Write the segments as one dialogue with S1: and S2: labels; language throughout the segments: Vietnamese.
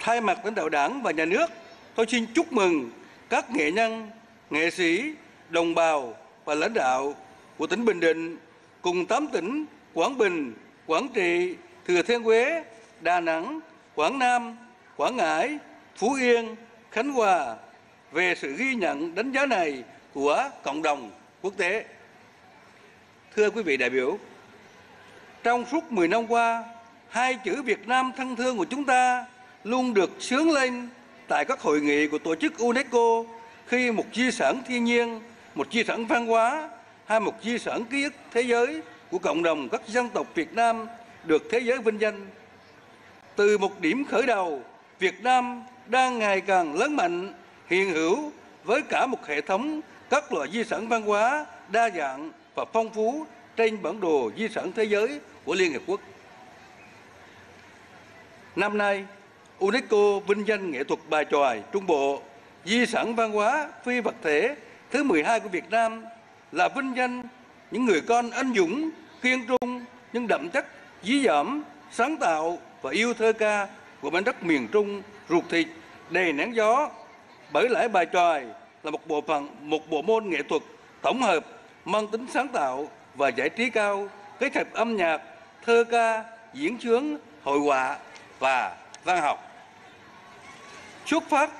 S1: thay mặt lãnh đạo đảng và nhà nước, tôi xin chúc mừng các nghệ nhân, nghệ sĩ, đồng bào và lãnh đạo của tỉnh Bình Định cùng 8 tỉnh Quảng Bình, Quảng Trị, Thừa Thiên Huế, Đà Nẵng, Quảng Nam, Quảng Ngãi, Phú Yên, Khánh Hòa về sự ghi nhận đánh giá này của cộng đồng quốc tế. Thưa quý vị đại biểu, trong suốt 10 năm qua, hai chữ Việt Nam thân thương của chúng ta luôn được sướng lên tại các hội nghị của tổ chức UNESCO khi một di sản thiên nhiên, một di sản văn hóa hay một di sản ký ức thế giới của cộng đồng các dân tộc Việt Nam được thế giới vinh danh. Từ một điểm khởi đầu, Việt Nam đang ngày càng lớn mạnh, hiện hữu với cả một hệ thống các loại di sản văn hóa đa dạng và phong phú trên bản đồ di sản thế giới của Liên Hiệp Quốc. Năm nay, UNESCO vinh danh nghệ thuật bài tròi Trung Bộ, di sản văn hóa phi vật thể thứ 12 của Việt Nam là vinh danh những người con anh dũng, kiên trung nhưng đậm chất dí dỏm, sáng tạo và yêu thơ ca của mảnh đất miền Trung ruột thịt đầy nắng gió. Bởi lẽ bài tròi là một bộ phận một bộ môn nghệ thuật tổng hợp mang tính sáng tạo và giải trí cao, kết hợp âm nhạc, thơ ca, diễn chướng hội họa và văn học. Xuất phát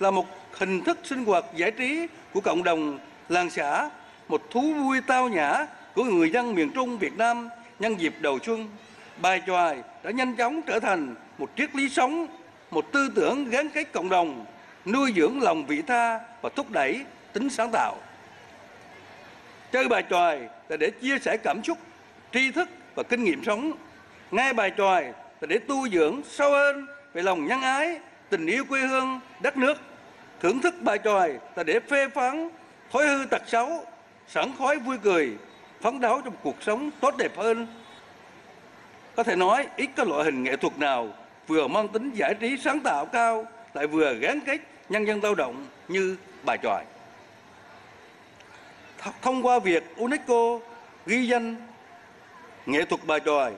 S1: là một hình thức sinh hoạt giải trí của cộng đồng làng xã, một thú vui tao nhã của người dân miền Trung Việt Nam nhân dịp đầu xuân. Bài tròi đã nhanh chóng trở thành một triết lý sống, một tư tưởng gắn kết cộng đồng, nuôi dưỡng lòng vị tha và thúc đẩy tính sáng tạo. Chơi bài tròi là để chia sẻ cảm xúc, tri thức và kinh nghiệm sống. Nghe bài tròi là để tu dưỡng sâu hơn về lòng nhân ái, tình yêu quê hương, đất nước. Thưởng thức bài tròi là để phê phán, thói hư tật xấu, sẵn khói vui cười, phấn đấu trong cuộc sống tốt đẹp hơn. Có thể nói ít có loại hình nghệ thuật nào vừa mang tính giải trí sáng tạo cao lại vừa gắn kết nhân dân lao động như bài tròi. Thông qua việc UNESCO ghi danh nghệ thuật bài tròi,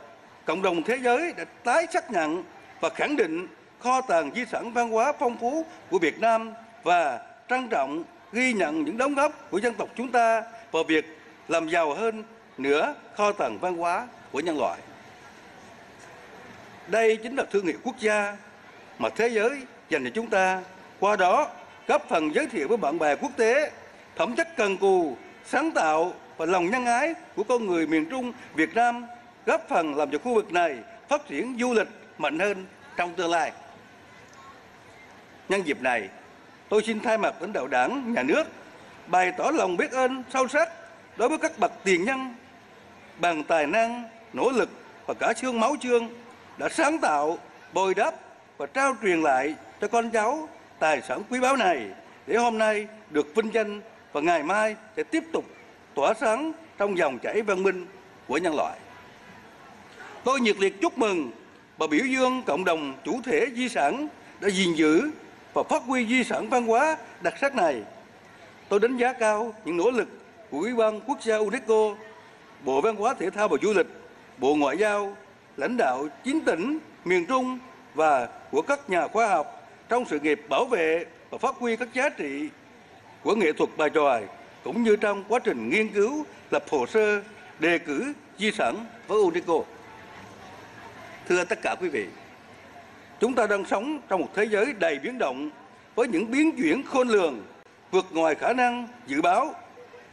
S1: cộng đồng thế giới đã tái xác nhận và khẳng định kho tàng di sản văn hóa phong phú của Việt Nam và trân trọng ghi nhận những đóng góp của dân tộc chúng ta vào việc làm giàu hơn nữa kho tàng văn hóa của nhân loại. Đây chính là thương hiệu quốc gia mà thế giới dành cho chúng ta. Qua đó, góp phần giới thiệu với bạn bè quốc tế phẩm chất cần cù, sáng tạo và lòng nhân ái của con người miền Trung Việt Nam góp phần làm cho khu vực này phát triển du lịch mạnh hơn trong tương lai. Nhân dịp này, tôi xin thay mặt lãnh đạo đảng, nhà nước bày tỏ lòng biết ơn sâu sắc đối với các bậc tiền nhân bằng tài năng, nỗ lực và cả xương máu chương đã sáng tạo, bồi đắp và trao truyền lại cho con cháu tài sản quý báu này để hôm nay được vinh danh và ngày mai sẽ tiếp tục tỏa sáng trong dòng chảy văn minh của nhân loại. Tôi nhiệt liệt chúc mừng và biểu dương cộng đồng chủ thể di sản đã gìn giữ và phát huy di sản văn hóa đặc sắc này. Tôi đánh giá cao những nỗ lực của Ủy ban Quốc gia UNESCO, Bộ Văn hóa Thể thao và Du lịch, Bộ Ngoại giao, lãnh đạo chín tỉnh miền Trung và của các nhà khoa học trong sự nghiệp bảo vệ và phát huy các giá trị của nghệ thuật bài tròi cũng như trong quá trình nghiên cứu, lập hồ sơ, đề cử di sản với UNESCO. Thưa tất cả quý vị, chúng ta đang sống trong một thế giới đầy biến động, với những biến chuyển khôn lường, vượt ngoài khả năng dự báo.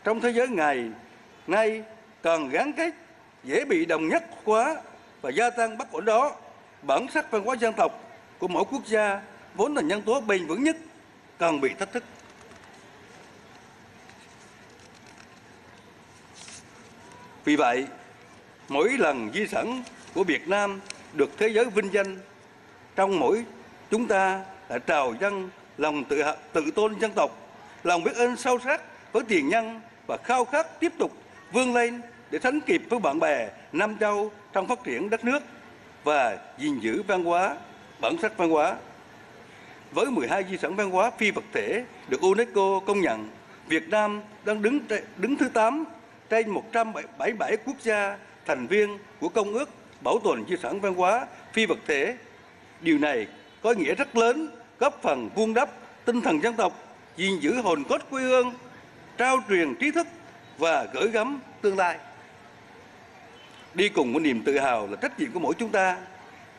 S1: Trong thế giới ngày nay, càng gắn kết dễ bị đồng nhất hóa và gia tăng bất ổn đó. Bản sắc văn hóa dân tộc của mỗi quốc gia vốn là nhân tố bền vững nhất, càng bị thách thức. Vì vậy, mỗi lần di sản của việt nam được thế giới vinh danh trong mỗi chúng ta là trào dân lòng tự tự tôn dân tộc lòng biết ơn sâu sắc với tiền nhân và khao khát tiếp tục vươn lên để sánh kịp với bạn bè Nam Châu trong phát triển đất nước và gìn giữ văn hóa, bản sắc văn hóa. Với 12 di sản văn hóa phi vật thể được UNESCO công nhận, Việt Nam đang đứng đứng thứ 8 trên 177 quốc gia thành viên của Công ước Bảo tồn Di sản Văn hóa Phi vật thể. Điều này có ý nghĩa rất lớn, góp phần vun đắp tinh thần dân tộc, gìn giữ hồn cốt quê hương, trao truyền trí thức và gửi gắm tương lai. Đi cùng với niềm tự hào là trách nhiệm của mỗi chúng ta,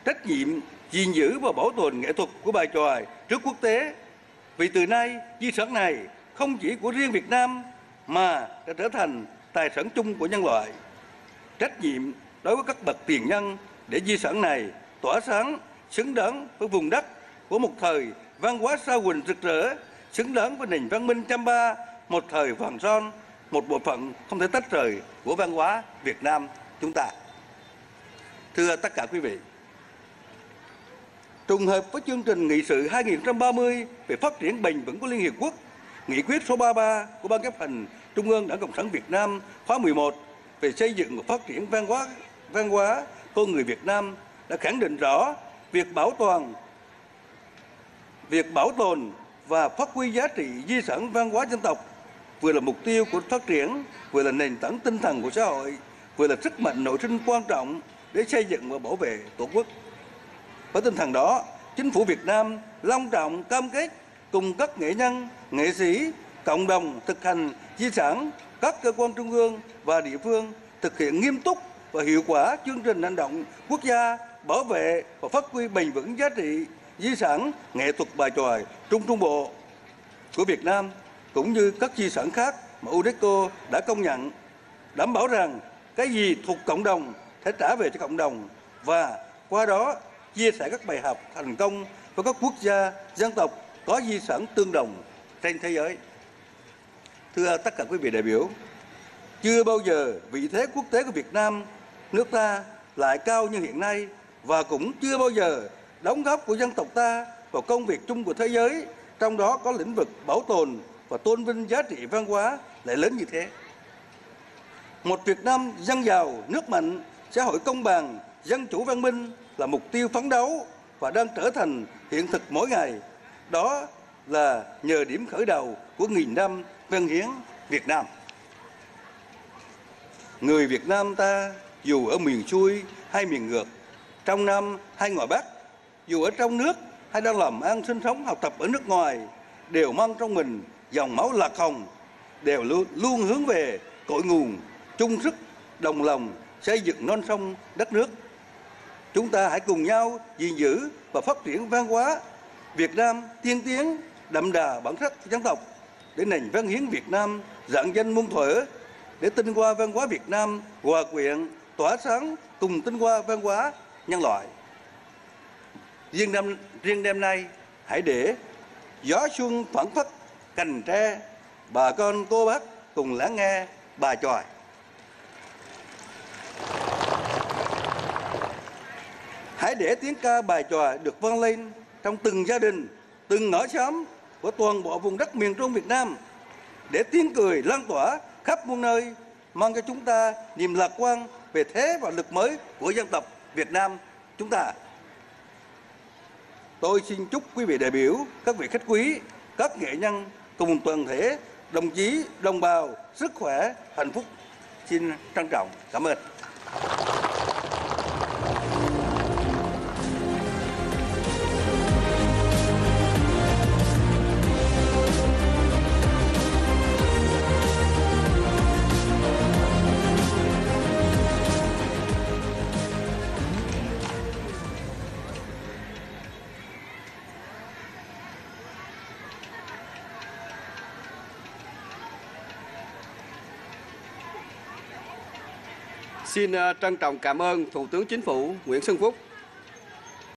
S1: trách nhiệm gìn giữ và bảo tồn nghệ thuật của bài tròi trước quốc tế. Vì từ nay, di sản này không chỉ của riêng Việt Nam mà đã trở thành tài sản chung của nhân loại. Trách nhiệm đối với các bậc tiền nhân để di sản này tỏa sáng, xứng đáng với vùng đất của một thời văn hóa sao huỳnh rực rỡ, xứng đáng với nền văn minh chăm ba, một thời vàng son, một bộ phận không thể tách rời của văn hóa Việt Nam chúng ta. Thưa tất cả quý vị, trùng hợp với chương trình nghị sự 2030 về phát triển bền vững của Liên Hiệp Quốc, nghị quyết số 33 của Ban chấp hành Trung ương Đảng Cộng sản Việt Nam khóa 11 về xây dựng và phát triển văn hóa văn hóa con người Việt Nam đã khẳng định rõ việc bảo toàn, việc bảo tồn và phát huy giá trị di sản văn hóa dân tộc vừa là mục tiêu của phát triển, vừa là nền tảng tinh thần của xã hội, vừa là sức mạnh nội sinh quan trọng để xây dựng và bảo vệ tổ quốc. Với tinh thần đó, chính phủ việt nam long trọng cam kết cùng các nghệ nhân, nghệ sĩ, cộng đồng thực hành di sản, các cơ quan trung ương và địa phương thực hiện nghiêm túc và hiệu quả chương trình hành động quốc gia bảo vệ và phát huy bền vững giá trị di sản nghệ thuật bài tròi Trung Trung Bộ của Việt Nam cũng như các di sản khác mà UNESCO đã công nhận, đảm bảo rằng cái gì thuộc cộng đồng sẽ trả về cho cộng đồng và qua đó chia sẻ các bài học thành công với các quốc gia, dân tộc có di sản tương đồng trên thế giới. Thưa tất cả quý vị đại biểu, chưa bao giờ vị thế quốc tế của Việt Nam, nước ta lại cao như hiện nay và cũng chưa bao giờ đóng góp của dân tộc ta vào công việc chung của thế giới, trong đó có lĩnh vực bảo tồn và tôn vinh giá trị văn hóa lại lớn như thế. Một Việt Nam dân giàu, nước mạnh, xã hội công bằng, dân chủ văn minh là mục tiêu phấn đấu và đang trở thành hiện thực mỗi ngày. Đó là nhờ điểm khởi đầu của nghìn năm văn hiến Việt Nam. Người Việt Nam ta dù ở miền xuôi hay miền ngược, trong Nam hay ngoài Bắc, dù ở trong nước hay đang làm ăn sinh sống học tập ở nước ngoài, đều mang trong mình dòng máu lạc hồng, đều luôn, luôn hướng về cội nguồn, chung sức, đồng lòng xây dựng non sông đất nước. Chúng ta hãy cùng nhau gìn giữ và phát triển văn hóa Việt Nam tiên tiến, đậm đà bản sắc dân tộc để nền văn hiến Việt Nam dạng danh muôn thuở để tinh hoa văn hóa Việt Nam hòa quyện tỏa sáng cùng tinh hoa văn hóa nhân loại. Riêng năm riêng đêm nay hãy để gió xuân phản phất cành tre bà con cô bác cùng lắng nghe bà tròi. Hãy để tiếng ca bài tròi được vang lên trong từng gia đình, từng ngõ xóm của toàn bộ vùng đất miền Trung Việt Nam để tiếng cười lan tỏa khắp muôn nơi mang cho chúng ta niềm lạc quan về thế và lực mới của dân tộc Việt Nam chúng ta. Tôi xin chúc quý vị đại biểu, các vị khách quý, các nghệ nhân cùng toàn thể đồng chí, đồng bào sức khỏe, hạnh phúc. Xin trân trọng cảm ơn.
S2: Xin ờ, trân trọng cảm ơn Thủ tướng Chính phủ Nguyễn Xuân Phúc.